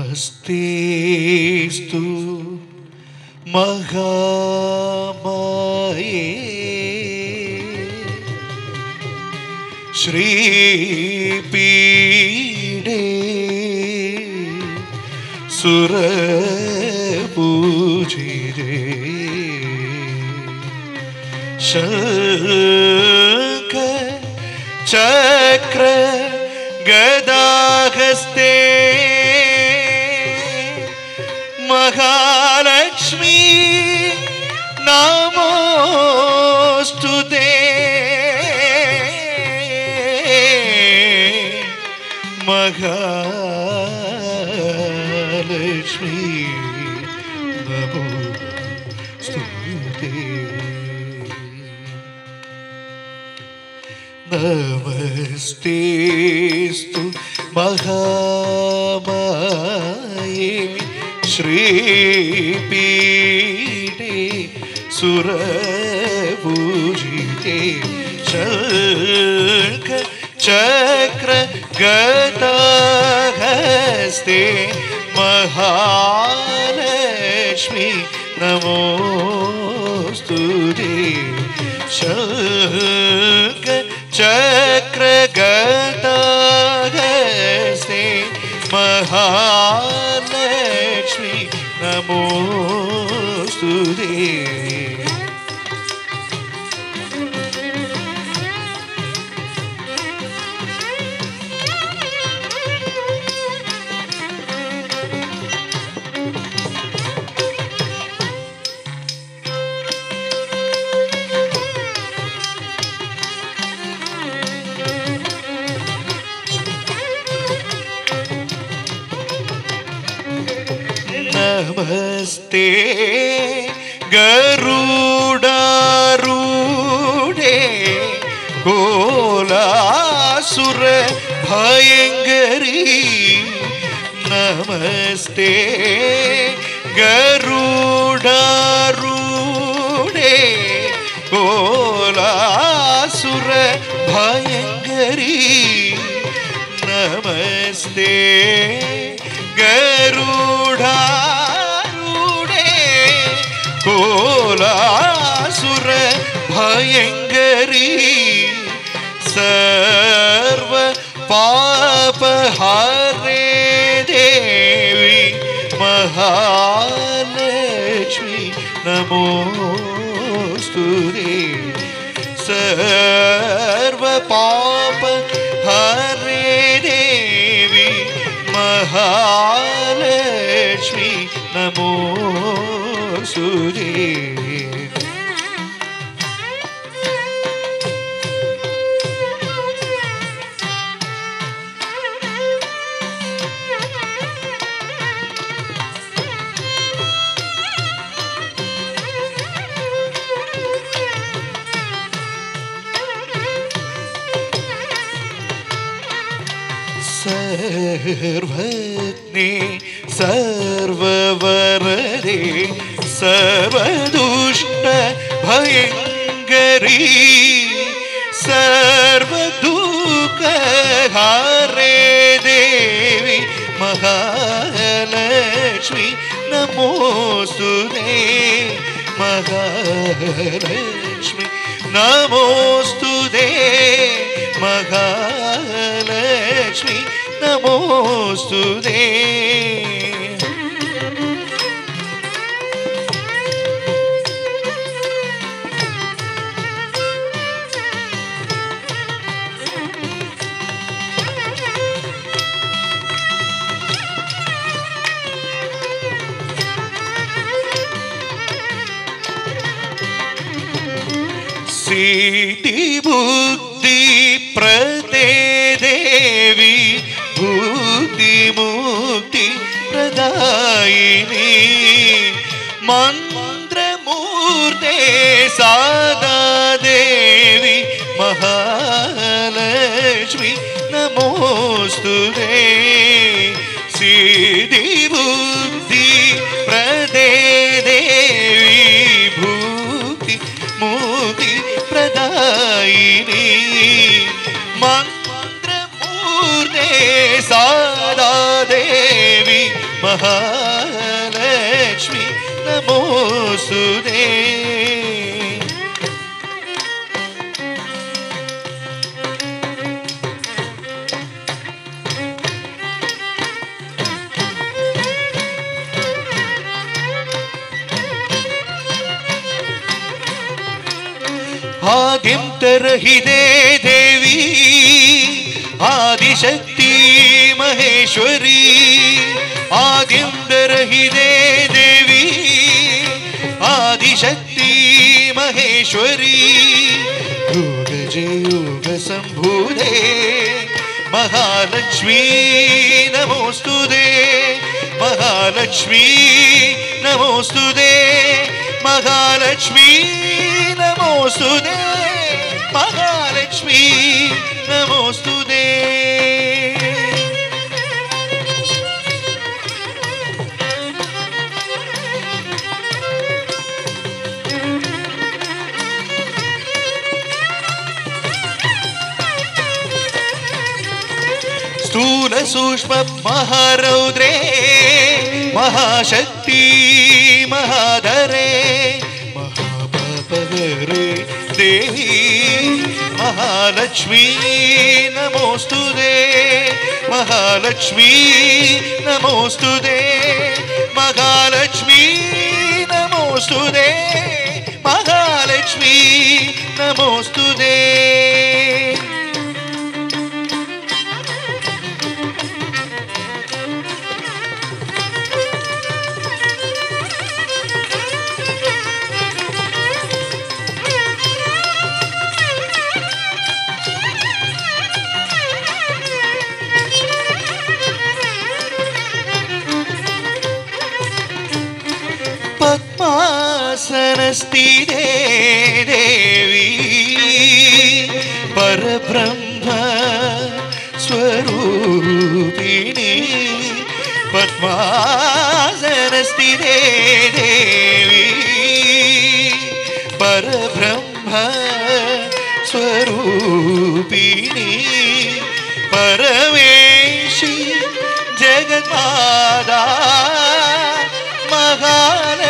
Namaste Stu Maha श्रीपीडे सुरपूजिरे शङ्ख चक्र गदाहस्ते महालक्ष्मी नामो नमस्तेस्तु महामाये श्रीपि सुरभूषिते शङ्खचक्रगताहस्ते गतघस्ते नमोऽस्तु नमो स्तु ते च നമോസ്തുതേ गरुडस्ते गरुडारूढे कोलासुर भयंगरी नमस्ते। गरुडारूढे कोलासुर भयङ्करी नमस्ते। சோலாசுர பயங்கரி சர்வ பாபஹாரே தேவி மகாலட்சுமி நமோஸ்துதே சர்வ பாப ஹரே தேவி மகாலட்சுமி நமோ സുരേ സർവജ്ഞേ സർവവരേ सर्वदुष्ट भयङ्करी सर्वदुःखहारे रे देवी मलश्ी नमो सुदे मगरश्ी नमो दे। मगालश्ी नमो दे। प्रीति बुद्धि प्रदे देवी भूति मुक्ति प्रदायिनी। मन्त्रमूर्ते सादा देवी महालक्ष्मी नमोऽस्तु देवी महालक्ष्मी नमो सुरे रहिदे देवी आदिशक्ति महेश्वरी। आदिन्दरहिते देवी आदिशक्ति महेश्वरी योगजयोगसम्भूते महालक्ष्मी नमोऽस्तु ते महालक्ष्मी नमोऽस्तु ते महालक्ष्मी नमोऽस्तु ते महालक्ष्मी नमोऽस्तु ते हारौद्रे महाशक्ति महाधरे महाप देवी महालक्ष्मी नमोऽस्तु दे महालक्ष्मी नमोऽस्तु दे महालक्ष्मी नमोऽस्तु दे महालक्ष्मी नमोऽस्तु दे। सरस्ती दे देवी, पर ब्रह्म स्वरूपिणी। पदमा सरस्ती दे देवी, पर ब्रह्म स्वरूपिणी। परमेशी जगत मादा महान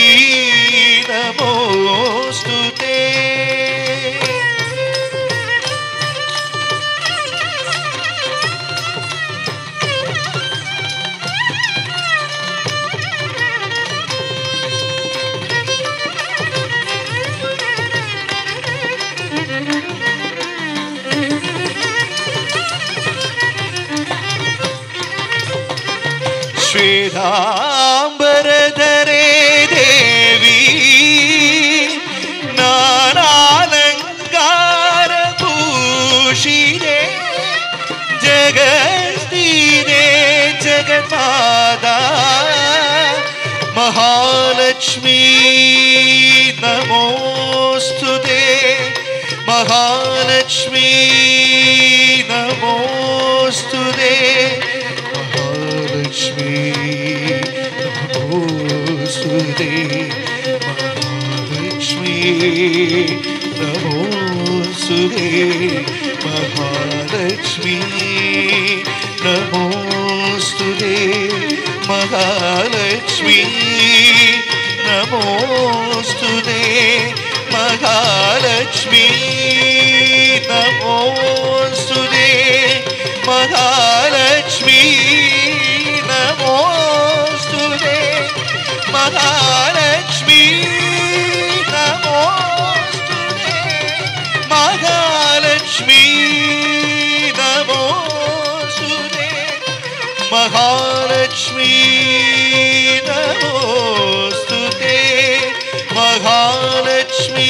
പീതാംബരധരേ ദേവി നാനാലങ്കാരഭൂഷിരേ ജഗസ്തീരേ ജഗപാദ Mahalakshmi നമോസ്തു Mahalakshmi നമോസ്തു Mahalakshmi Namo Sudhe Mahalakshmi Mahalakshmi नमोऽस्तु ते। महालक्ष्मी